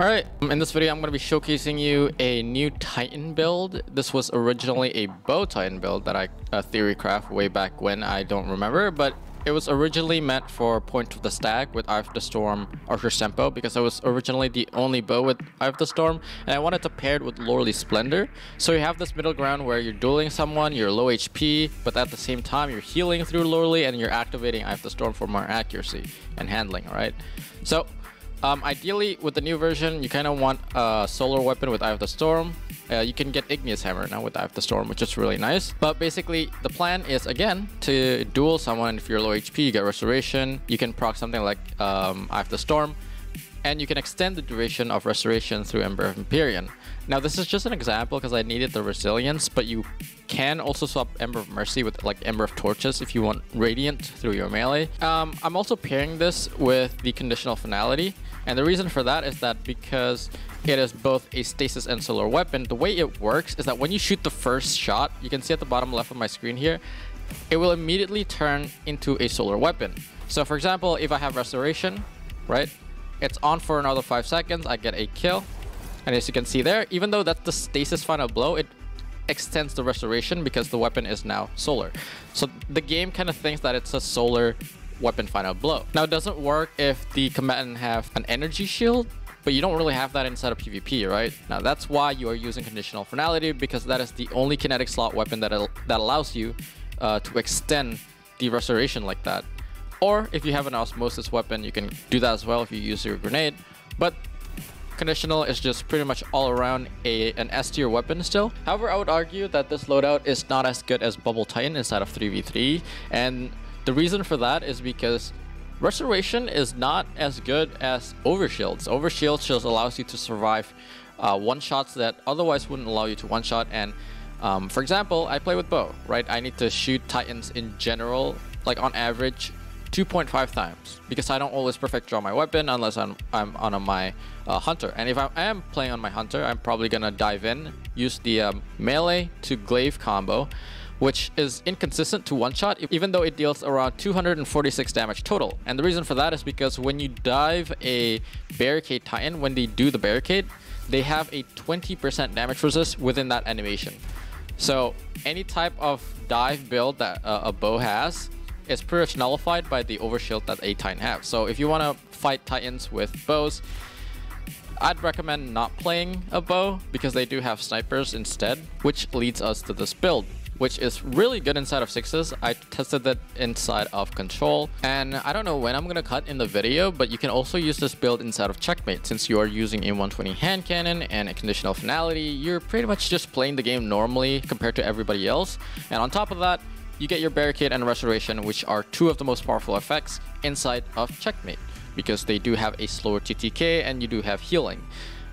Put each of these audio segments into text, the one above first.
Alright, in this video I'm going to be showcasing you a new Titan build. This was originally a bow Titan build that I uh, theory craft way back when, I don't remember, but it was originally meant for Point of the Stag with Eye of the Storm Archer's Tempo because it was originally the only bow with Eye of the Storm and I wanted to pair it with Loreley Splendor. So you have this middle ground where you're dueling someone, you're low HP, but at the same time you're healing through Loreley and you're activating Eye of the Storm for more accuracy and handling, alright? So um, ideally, with the new version, you kind of want a solar weapon with Eye of the Storm. Uh, you can get Igneous Hammer now with Eye of the Storm, which is really nice. But basically, the plan is, again, to duel someone. If you're low HP, you get Restoration. You can proc something like um, Eye of the Storm. And you can extend the duration of Restoration through Ember of Empyrean. Now, this is just an example because I needed the Resilience, but you can also swap Ember of Mercy with like Ember of Torches if you want Radiant through your melee. Um, I'm also pairing this with the Conditional Finality. And the reason for that is that because it is both a stasis and solar weapon, the way it works is that when you shoot the first shot, you can see at the bottom left of my screen here, it will immediately turn into a solar weapon. So for example, if I have restoration, right, it's on for another 5 seconds, I get a kill. And as you can see there, even though that's the stasis final blow, it extends the restoration because the weapon is now solar. So the game kind of thinks that it's a solar weapon final blow. Now it doesn't work if the combatant have an energy shield, but you don't really have that inside of PvP, right? Now that's why you are using conditional finality because that is the only kinetic slot weapon that, that allows you uh, to extend the restoration like that. Or if you have an osmosis weapon, you can do that as well if you use your grenade. But conditional is just pretty much all around a an S tier weapon still. However, I would argue that this loadout is not as good as Bubble Titan inside of 3v3 and the reason for that is because Restoration is not as good as Overshields. Overshields just allows you to survive uh, one-shots that otherwise wouldn't allow you to one-shot. And um, for example, I play with bow, right? I need to shoot Titans in general, like on average, 2.5 times because I don't always perfect draw my weapon unless I'm, I'm on a, my uh, hunter. And if I am playing on my hunter, I'm probably gonna dive in, use the um, melee to glaive combo, which is inconsistent to one shot, even though it deals around 246 damage total. And the reason for that is because when you dive a barricade titan, when they do the barricade, they have a 20% damage resist within that animation. So any type of dive build that uh, a bow has is pretty much nullified by the overshield that a titan has. So if you want to fight titans with bows, I'd recommend not playing a bow because they do have snipers instead, which leads us to this build which is really good inside of sixes. I tested it inside of control and I don't know when I'm gonna cut in the video, but you can also use this build inside of checkmate since you are using a 120 hand cannon and a conditional finality. You're pretty much just playing the game normally compared to everybody else. And on top of that, you get your barricade and restoration, which are two of the most powerful effects inside of checkmate because they do have a slower TTK and you do have healing.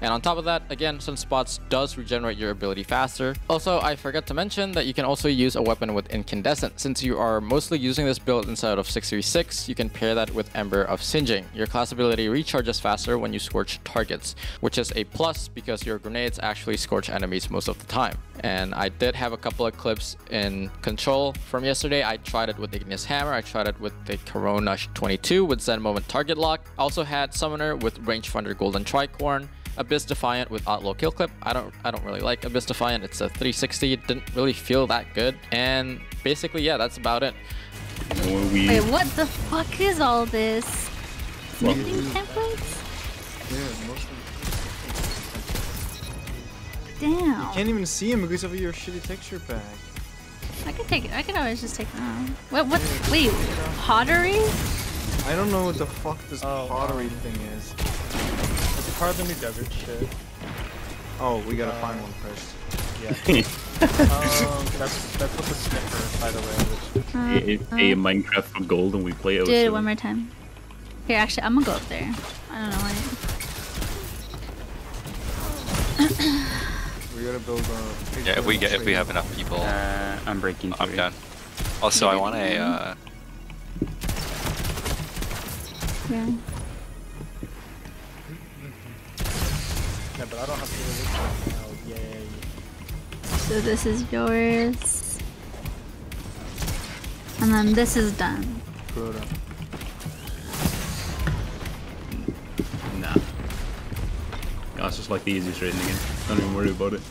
And on top of that, again, Sunspots does regenerate your ability faster. Also, I forgot to mention that you can also use a weapon with Incandescent. Since you are mostly using this build inside of 636, you can pair that with Ember of Singeing. Your class ability recharges faster when you scorch targets, which is a plus because your grenades actually scorch enemies most of the time. And I did have a couple of clips in Control from yesterday. I tried it with Igneous Hammer, I tried it with the Corona 22 with Zen Moment Target Lock. I Also had Summoner with Rangefinder Golden Tricorn, Abyss Defiant with Outlaw Kill Clip. I don't I don't really like Abyss Defiant. It's a 360. It didn't really feel that good. And basically, yeah, that's about it. We... Wait, what the fuck is all this? Smithing templates? Yeah, mostly. Damn. You can't even see him because of your shitty texture pack. I could take it. I could always just take them. What? What? Wait, pottery? I don't know what the fuck this oh, pottery wow. thing is part of the new desert shit. Oh, we gotta uh, find one first. Yeah. um, that's that's what the sniffer, by the way. Which... Uh, a, a, Minecraft for gold, and we play it. Do it one more time. Here, actually, I'm gonna go up there. I don't know why. we gotta build a. Yeah, if we get if we have enough people. Uh, I'm breaking. I'm done. Also, I want a. Uh... Yeah. But I don't have to release right now. Yay. So this is yours. And then this is done. Good. Nah. That's just like the easiest rating again. Don't even worry about it.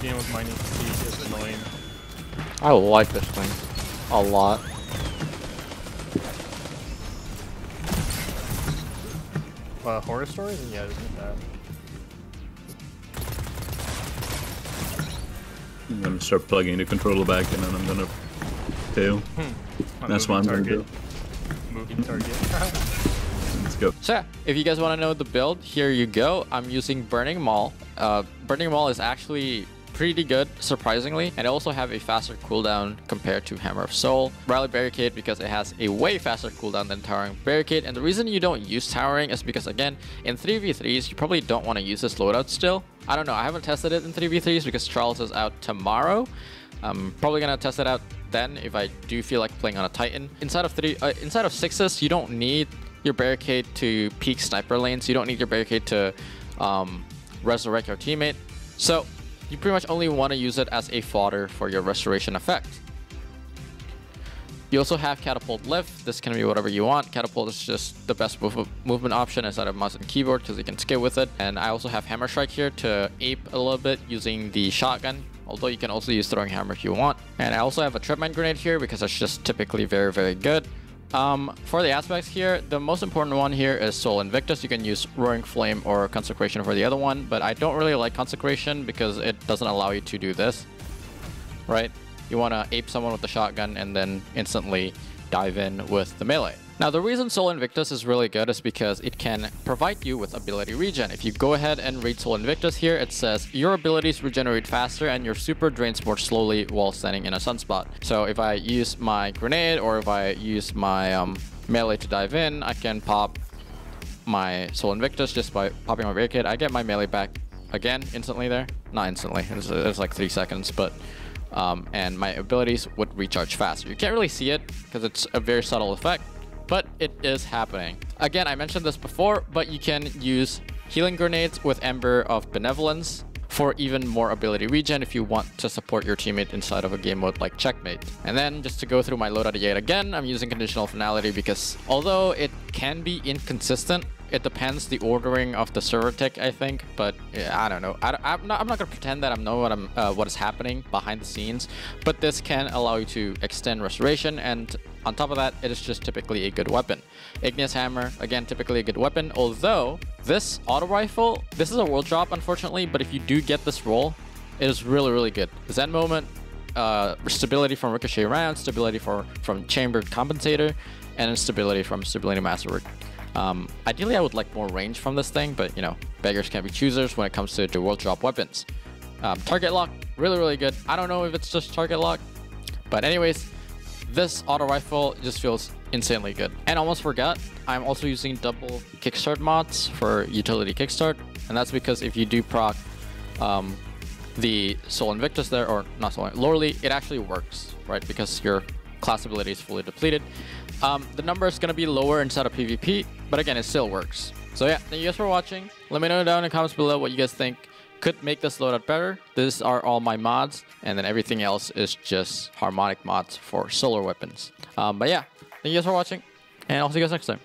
Obsidian with mining speed is annoying. I like this thing a lot. Uh, horror stories? Yeah, isn't bad. I'm gonna start plugging the controller back in and I'm gonna fail. My That's what I'm moving gonna do. target. Moving target. Let's go. So yeah, if you guys want to know the build, here you go. I'm using Burning Maul. Uh, Burning Maul is actually pretty good, surprisingly, and I also have a faster cooldown compared to Hammer of Sol. Rally Barricade because it has a way faster cooldown than Towering Barricade, and the reason you don't use Towering is because, again, in 3v3s, you probably don't want to use this loadout still. I don't know, I haven't tested it in 3v3s because Trials is out tomorrow. I'm probably gonna test it out then if I do feel like playing on a Titan. Inside of three, uh, inside of sixes, you don't need your barricade to peak sniper lanes. You don't need your barricade to um, resurrect your teammate. So you pretty much only want to use it as a fodder for your restoration effect. You also have Catapult Lift. This can be whatever you want. Catapult is just the best move movement option inside of mouse and keyboard because you can skip with it. And I also have Hammer Strike here to ape a little bit using the shotgun. Although you can also use throwing hammer if you want. And I also have a trip mine grenade here because it's just typically very, very good. Um, for the aspects here, the most important one here is Sol Invictus. You can use Roaring Flame or Consecration for the other one, but I don't really like Consecration because it doesn't allow you to do this, right? You want to ape someone with the shotgun and then instantly dive in with the melee. Now, the reason Sol Invictus is really good is because it can provide you with ability regen. If you go ahead and read Sol Invictus here, it says your abilities regenerate faster and your super drains more slowly while standing in a sunspot. So if I use my grenade or if I use my um, melee to dive in, I can pop my Sol Invictus just by popping my barricade. I get my melee back again instantly there. Not instantly, it's, it's like three seconds, but um, and my abilities would recharge faster. You can't really see it because it's a very subtle effect, but it is happening. Again, I mentioned this before, but you can use healing grenades with Ember of Benevolence for even more ability regen if you want to support your teammate inside of a game mode like Checkmate. And then just to go through my loadout yet again, I'm using conditional finality because although it can be inconsistent, it depends the ordering of the server tick, I think. But yeah, I don't know. I, am not, I'm not gonna pretend that I know what I'm uh, what is happening behind the scenes. But this can allow you to extend restoration, and on top of that, it is just typically a good weapon. Igneous Hammer, again, typically a good weapon. Although this auto rifle, this is a world drop, unfortunately. But if you do get this roll, it is really really good. Zen moment. Uh, stability from ricochet rounds, stability for from chambered compensator, and stability from stability masterwork. Um, ideally, I would like more range from this thing, but you know, beggars can't be choosers when it comes to world drop weapons. Um, target lock, really, really good. I don't know if it's just target lock, but anyways, this auto rifle just feels insanely good. And almost forgot, I'm also using double kickstart mods for utility kickstart, and that's because if you do proc um, the Sol Invictus there, or not Sol, Loreley, it actually works, right? Because your class ability is fully depleted. Um, the number is going to be lower inside of PvP, but again, it still works. So yeah, thank you guys for watching. Let me know down in the comments below what you guys think could make this loadout better. These are all my mods, and then everything else is just harmonic mods for solar weapons. Um, but yeah, thank you guys for watching, and I'll see you guys next time.